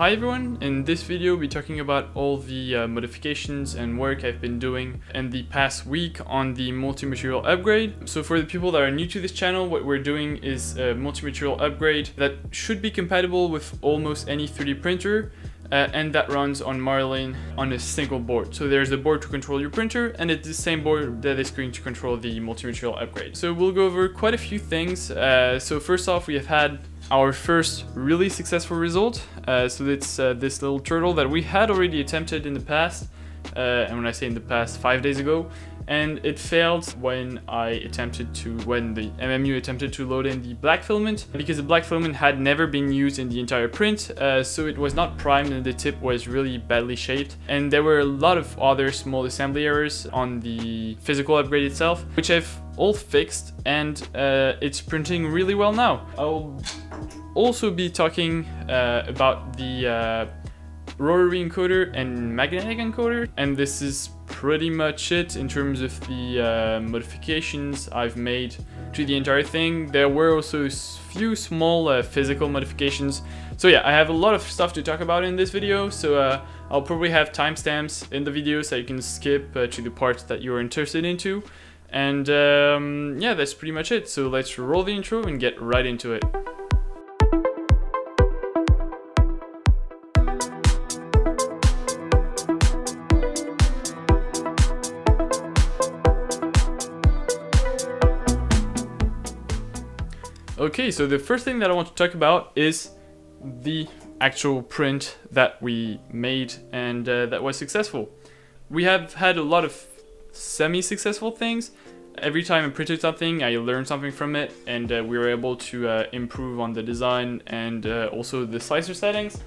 hi everyone, in this video we'll be talking about all the uh, modifications and work I've been doing in the past week on the multi-material upgrade. So for the people that are new to this channel, what we're doing is a multi-material upgrade that should be compatible with almost any 3D printer uh, and that runs on Marlin on a single board. So there's a board to control your printer and it's the same board that is going to control the multi-material upgrade. So we'll go over quite a few things. Uh, so first off we have had our first really successful result. Uh, so it's uh, this little turtle that we had already attempted in the past. Uh, and when I say in the past, five days ago, and it failed when I attempted to, when the MMU attempted to load in the black filament, because the black filament had never been used in the entire print, uh, so it was not primed and the tip was really badly shaped. And there were a lot of other small assembly errors on the physical upgrade itself, which I've all fixed and uh, it's printing really well now. I'll also be talking uh, about the uh, rotary encoder and magnetic encoder and this is pretty much it in terms of the uh, modifications I've made to the entire thing. There were also a few small uh, physical modifications. So yeah, I have a lot of stuff to talk about in this video, so uh, I'll probably have timestamps in the video so you can skip uh, to the parts that you're interested into. And um, yeah, that's pretty much it. So let's roll the intro and get right into it. Okay, so the first thing that I want to talk about is the actual print that we made and uh, that was successful. We have had a lot of semi-successful things. Every time I printed something, I learned something from it and uh, we were able to uh, improve on the design and uh, also the slicer settings.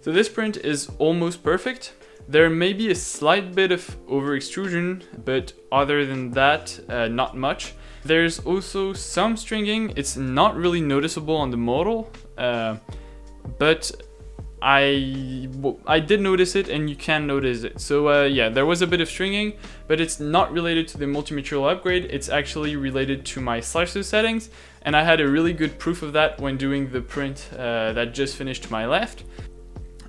So this print is almost perfect. There may be a slight bit of over extrusion, but other than that, uh, not much. There's also some stringing, it's not really noticeable on the model, uh, but I, I did notice it and you can notice it. So uh, yeah, there was a bit of stringing, but it's not related to the multi-material upgrade, it's actually related to my slicer settings, and I had a really good proof of that when doing the print uh, that just finished to my left.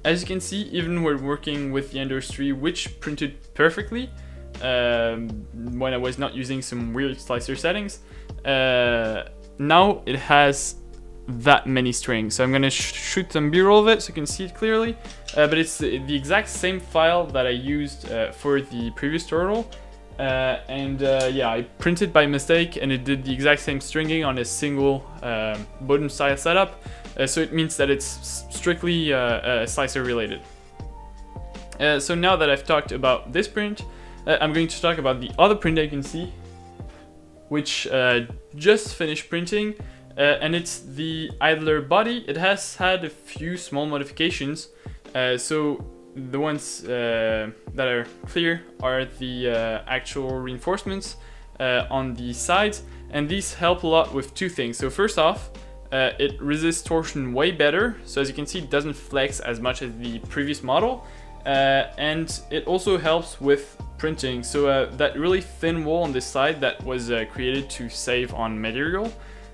As you can see, even when working with the Ender 3, which printed perfectly, um, when I was not using some weird slicer settings. Uh, now it has that many strings. So I'm gonna sh shoot some b-roll of it so you can see it clearly. Uh, but it's the, exact same file that I used uh, for the previous tutorial. Uh, and uh, yeah, I printed by mistake and it did the exact same stringing on a single um, Bowden style setup. Uh, so it means that it's strictly slicer related. so now that I've talked about this print, uh, I'm going to talk about the other print I can see, which uh, just finished printing, uh, and it's the idler body. It has had a few small modifications, uh, so the ones uh, that are clear are the uh, actual reinforcements on the sides, and these help a lot with two things. So first off, it resists torsion way better, so as you can see it doesn't flex as much as the previous model, and it also helps with printing. So uh, that really thin wall on this side that was uh, created to save on material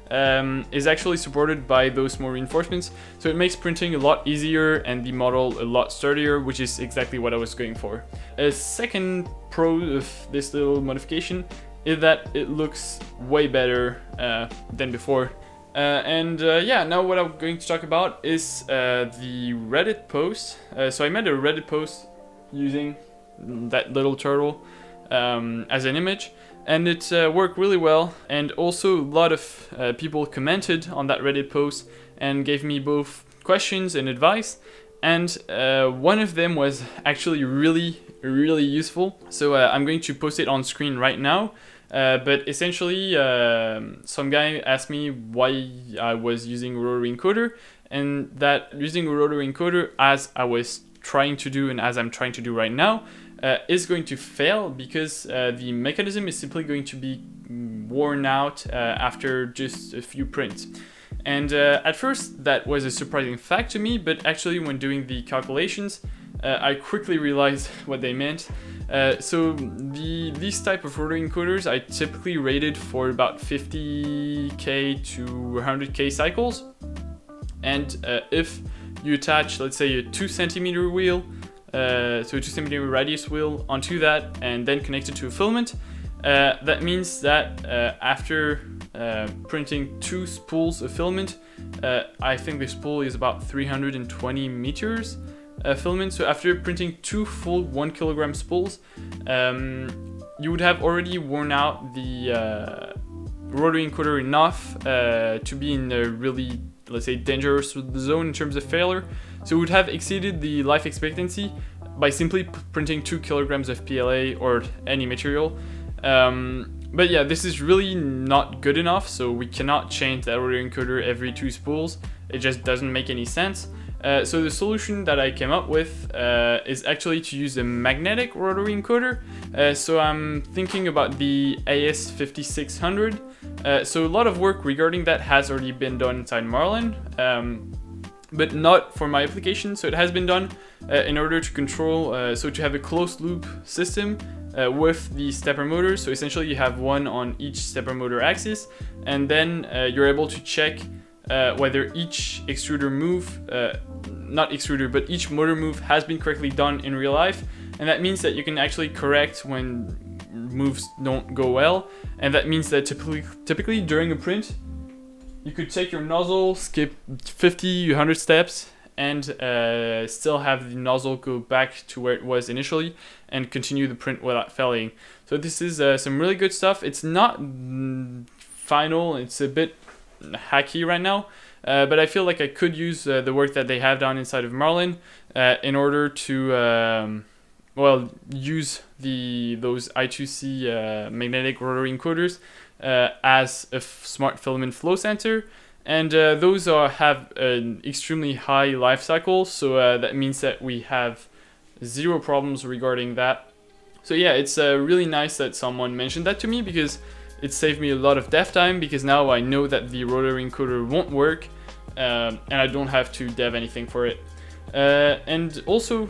um, is actually supported by those more reinforcements. So it makes printing a lot easier and the model a lot sturdier, which is exactly what I was going for. A second pro of this little modification is that it looks way better uh, than before. Uh, and uh, yeah, now what I'm going to talk about is uh, the Reddit post. Uh, so I made a Reddit post using that little turtle um, as an image and it uh, worked really well and also a lot of uh, people commented on that reddit post and gave me both questions and advice and uh, one of them was actually really really useful. So uh, i'm going to post it on screen right now. Uh, but essentially um, some guy asked me why i was using rotary encoder. And that using rotary encoder as i was trying to do and as i'm trying to do right now uh, is going to fail because uh, the mechanism is simply going to be worn out uh, after just a few prints. And uh, at first that was a surprising fact to me, but actually when doing the calculations, uh, I quickly realized what they meant. Uh, so the these type of rotary encoders I typically rated for about 50k to 100k cycles, and if you attach, let's say, a two centimeter wheel, uh, so a two centimeter radius wheel onto that, and then connect it to a filament. Uh, that means that uh, after uh, printing two spools of filament, uh, I think the spool is about 320 meters uh, filament. So after printing two full one kilogram spools, um, you would have already worn out the uh, rotary encoder enough to be in a really, let's say, dangerous zone in terms of failure. So it would have exceeded the life expectancy by simply printing two kilograms of PLA or any material. Um, but yeah, this is really not good enough, so we cannot change the rotary encoder every two spools. It just doesn't make any sense. Uh, so the solution that I came up with uh, is actually to use a magnetic rotary encoder. Uh, so I'm thinking about the AS5600. Uh, so a lot of work regarding that has already been done inside Marlin. Um, but not for my application. So it has been done uh, in order to control, uh, so to have a closed loop system uh, with the stepper motor. So essentially you have one on each stepper motor axis and then uh, you're able to check uh, whether each extruder move, uh, not extruder, but each motor move has been correctly done in real life. And that means that you can actually correct when moves don't go well. And that means that typically, typically during a print, you could take your nozzle, skip 50, 100 steps, and uh, still have the nozzle go back to where it was initially and continue the print without failing. So this is uh, some really good stuff. It's not final, it's a bit hacky right now, uh, but I feel like I could use uh, the work that they have done inside of Marlin uh, in order to um, well use the those I2C uh, magnetic rotary encoders as a smart filament flow sensor and uh, those are have an extremely high life cycle so uh, that means that we have zero problems regarding that. So yeah it's uh, really nice that someone mentioned that to me because it saved me a lot of dev time because now I know that the rotary encoder won't work um, and I don't have to dev anything for it. Uh, and also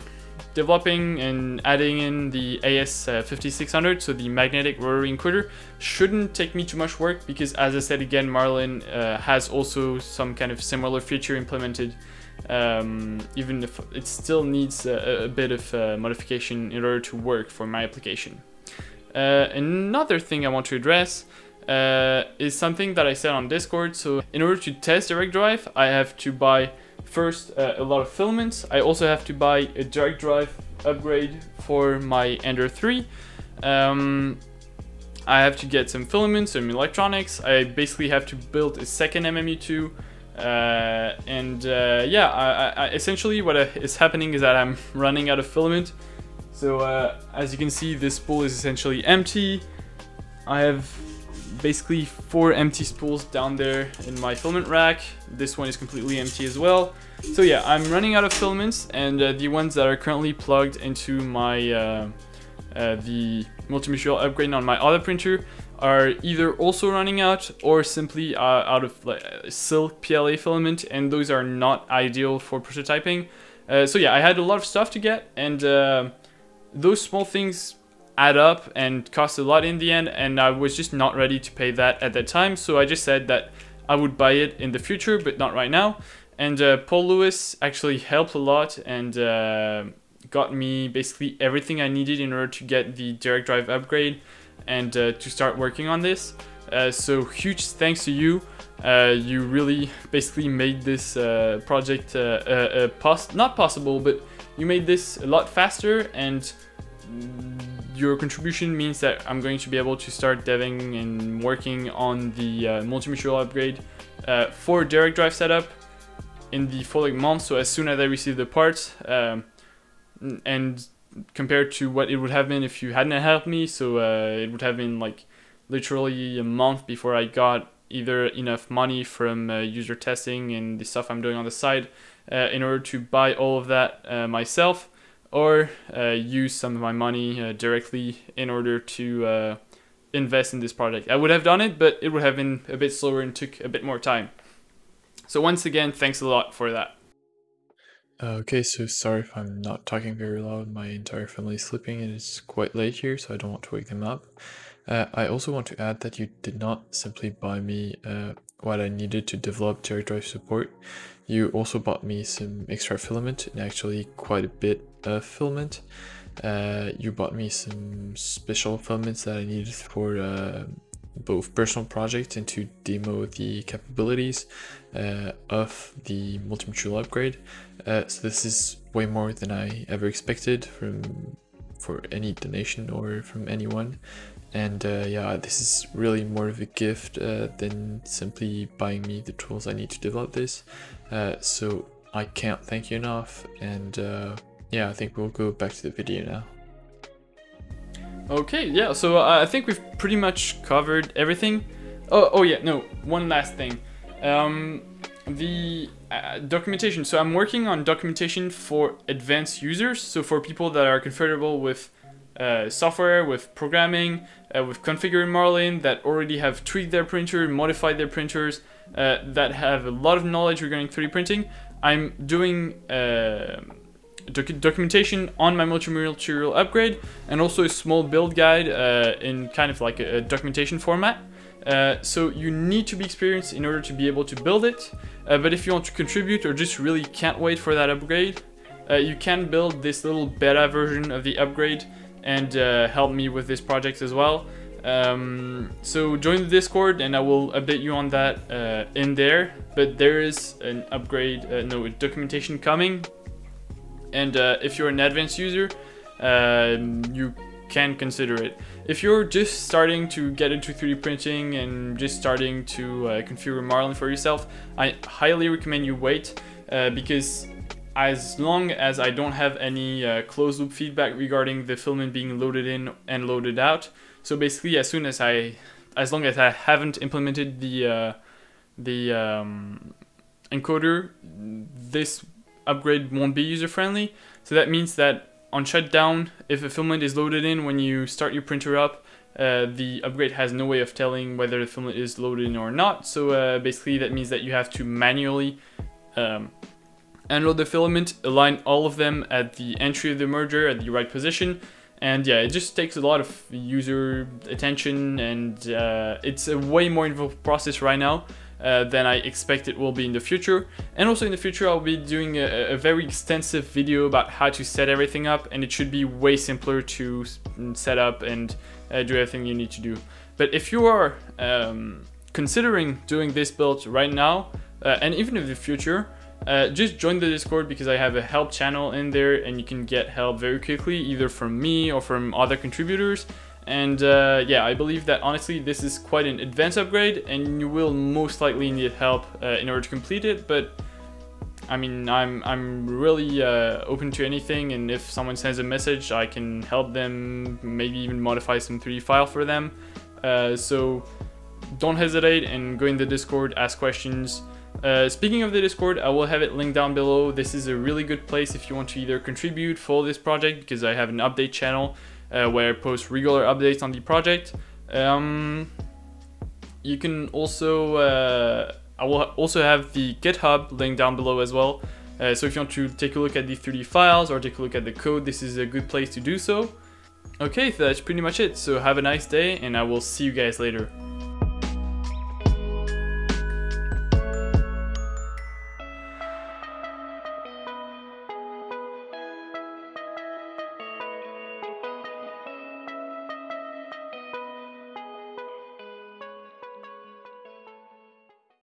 developing and adding in the AS5600, uh, so the magnetic rotary encoder, shouldn't take me too much work because as I said again, Marlin uh, has also some kind of similar feature implemented, um, even if it still needs a, a bit of uh, modification in order to work for my application. Uh, another thing I want to address uh, is something that I said on Discord. So in order to test Direct Drive, I have to buy First, uh, a lot of filaments. I also have to buy a direct drive upgrade for my Ender 3. Um, I have to get some filaments, some electronics. I basically have to build a second MMU2. Uh, and uh, yeah, I, I, essentially what is happening is that I'm running out of filament. So uh, as you can see, this spool is essentially empty. I have basically four empty spools down there in my filament rack. This one is completely empty as well. So yeah, I'm running out of filaments and uh, the ones that are currently plugged into my uh, uh, the multi-material upgrade on my other printer are either also running out or simply uh, out of like, silk PLA filament and those are not ideal for prototyping. Uh, so yeah, I had a lot of stuff to get and uh, those small things add up and cost a lot in the end and I was just not ready to pay that at that time. So I just said that I would buy it in the future but not right now. And uh, Paul Lewis actually helped a lot and uh, got me basically everything I needed in order to get the direct drive upgrade and uh, to start working on this. Uh, so huge thanks to you. Uh, you really basically made this uh, project pos not possible but you made this a lot faster and your contribution means that I'm going to be able to start deving and working on the uh, multi-material upgrade uh, for direct drive setup in the following month. So as soon as I receive the parts, um, and compared to what it would have been if you hadn't helped me, so uh, it would have been like literally a month before I got either enough money from uh, user testing and the stuff I'm doing on the side uh, in order to buy all of that uh, myself or uh, use some of my money uh, directly in order to uh, invest in this project. I would have done it, but it would have been a bit slower and took a bit more time. So once again, thanks a lot for that. Okay, so sorry if I'm not talking very loud. My entire family is sleeping and it's quite late here, so I don't want to wake them up. Uh, I also want to add that you did not simply buy me uh, what I needed to develop direct drive support. You also bought me some extra filament and actually quite a bit of filament. Uh, you bought me some special filaments that I needed for uh, both personal projects and to demo the capabilities uh, of the multi-material upgrade. Uh, so this is way more than I ever expected from for any donation or from anyone. And uh, yeah, this is really more of a gift uh, than simply buying me the tools I need to develop this. Uh, so I can't thank you enough. And uh, yeah, I think we'll go back to the video now. Okay, yeah, so uh, I think we've pretty much covered everything. Oh, oh yeah, no, one last thing. Um, the uh, documentation. So I'm working on documentation for advanced users, so for people that are comfortable with uh, software, with programming, uh, with configuring Marlin, that already have tweaked their printer, modified their printers, uh, that have a lot of knowledge regarding 3D printing. I'm doing uh, doc documentation on my multi-material upgrade and also a small build guide uh, in kind of like a, a documentation format. Uh, so you need to be experienced in order to be able to build it. Uh, but if you want to contribute or just really can't wait for that upgrade, uh, you can build this little beta version of the upgrade and uh, help me with this project as well. Um, so join the Discord and I will update you on that uh, in there. But there is an upgrade, no documentation coming. And if you're an advanced user, um, you can consider it. If you're just starting to get into 3D printing and just starting to uh, configure Marlin for yourself, I highly recommend you wait uh, because as long as I don't have any uh, closed loop feedback regarding the filament being loaded in and loaded out, so basically as soon as I, as long as I haven't implemented the uh, the um, encoder, this upgrade won't be user friendly. So that means that on shutdown, if a filament is loaded in when you start your printer up, uh, the upgrade has no way of telling whether the filament is loaded in or not. So uh, basically that means that you have to manually um, unload the filament, align all of them at the entry of the merger at the right position. And yeah, it just takes a lot of user attention and uh, it's a way more involved process right now uh, than I expect it will be in the future. And also in the future, I'll be doing a, a, very extensive video about how to set everything up, and it should be way simpler to set up and uh, do everything you need to do. But if you are um, considering doing this build right now, uh, and even in the future, uh, just join the Discord because I have a help channel in there and you can get help very quickly either from me or from other contributors and uh, yeah, I believe that honestly this is quite an advanced upgrade and you will most likely need help uh, in order to complete it, but I mean, I'm, I'm really uh, open to anything and if someone sends a message, I can help them, maybe even modify some 3D file for them. Uh, so don't hesitate and go in the Discord, ask questions. Uh, speaking of the Discord, I will have it linked down below. This is a really good place if you want to either contribute for this project because I have an update channel uh, where I post regular updates on the project. Um, you can also, uh, I will also have the GitHub link down below as well. Uh, so if you want to take a look at the 3D files or take a look at the code, this is a good place to do so. Okay, so that's pretty much it. So have a nice day and I will see you guys later.